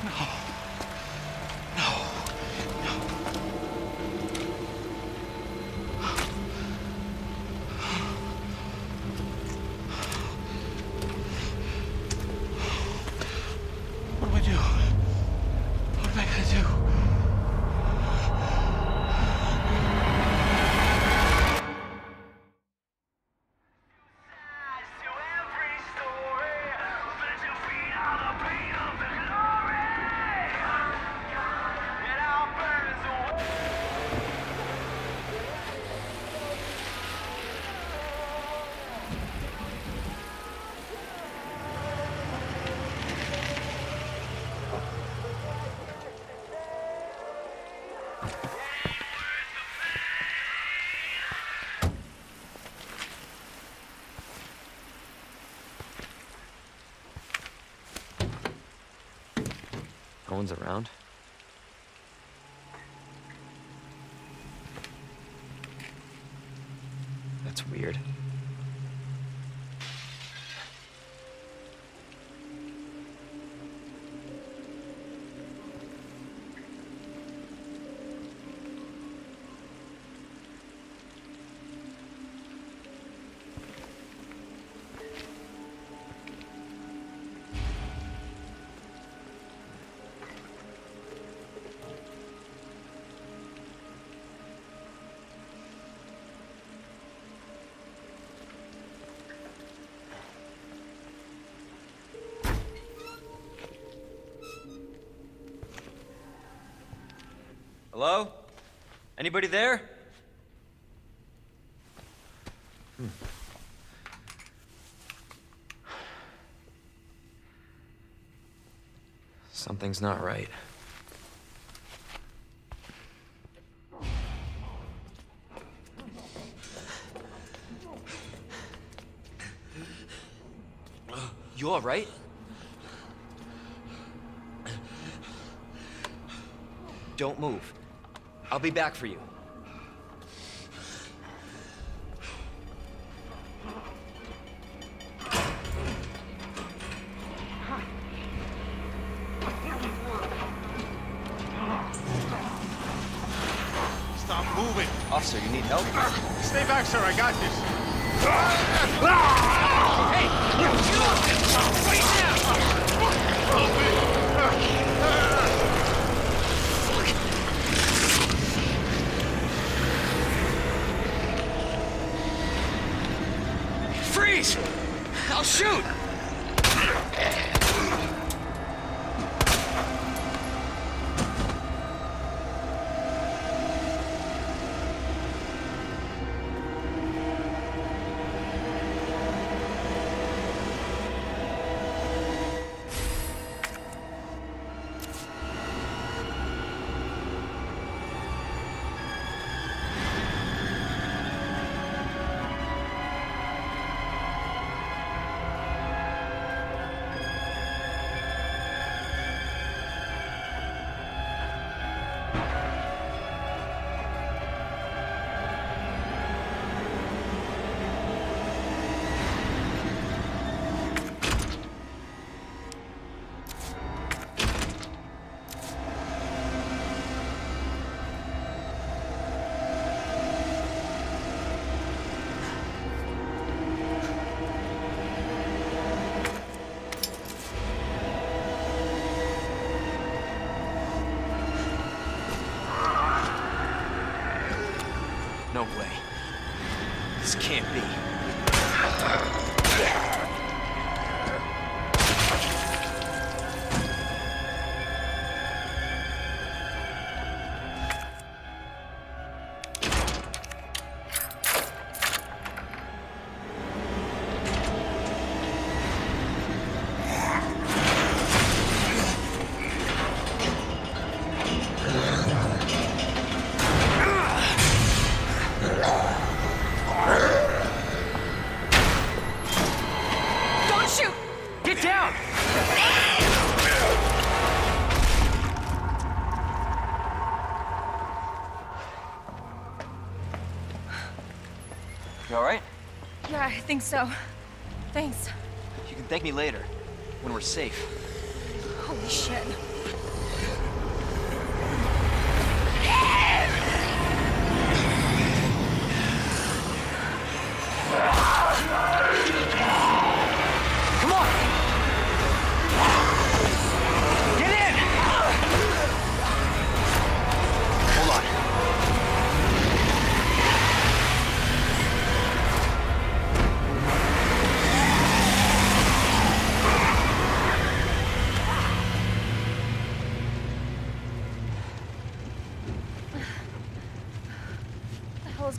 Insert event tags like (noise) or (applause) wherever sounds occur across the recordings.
What No one's around. Hello? Anybody there? Hmm. Something's not right. You all right? Don't move. I'll be back for you. Stop moving. Officer, you need help? Stay back, sir. I got this. Freeze! I'll shoot! You alright? Yeah, I think so. Thanks. You can thank me later, when we're safe. Holy shit.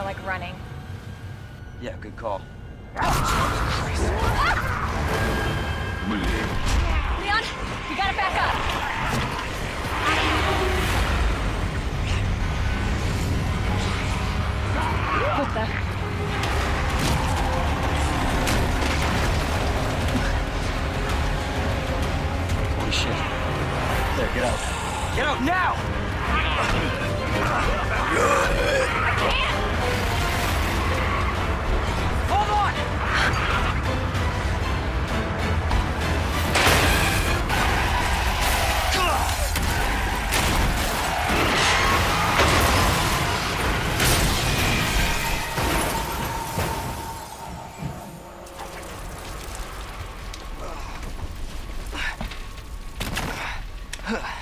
More like running. Yeah, good call. Leon, you gotta back up. What the? Holy shit. There, get out. Get out now! Claire!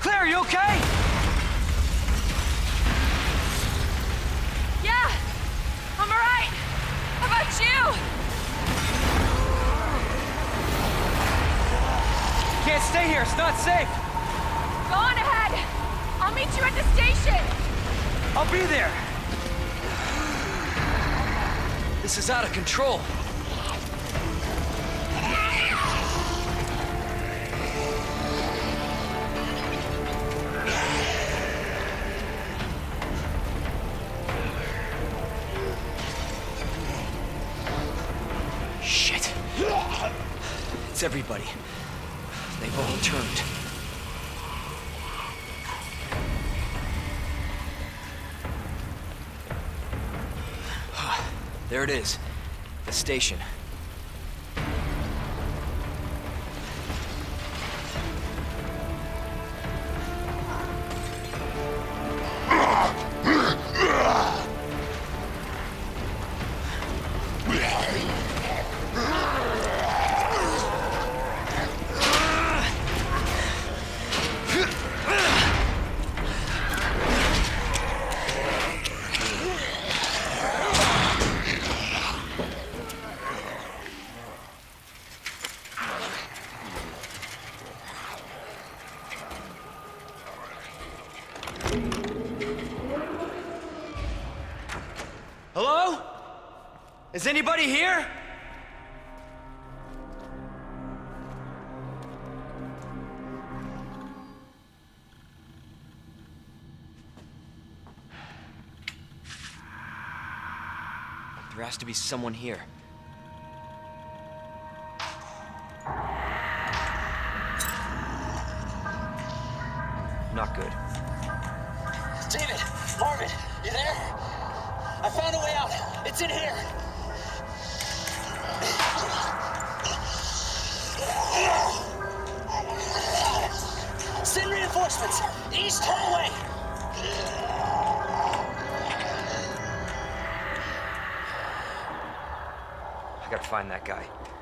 Claire, are you okay? go! Can't stay here, it's not safe! Go on ahead! I'll meet you at the station! I'll be there! This is out of control. Everybody. They've all turned. (sighs) There it is. The station. Is anybody here? There has to be someone here. Find that guy.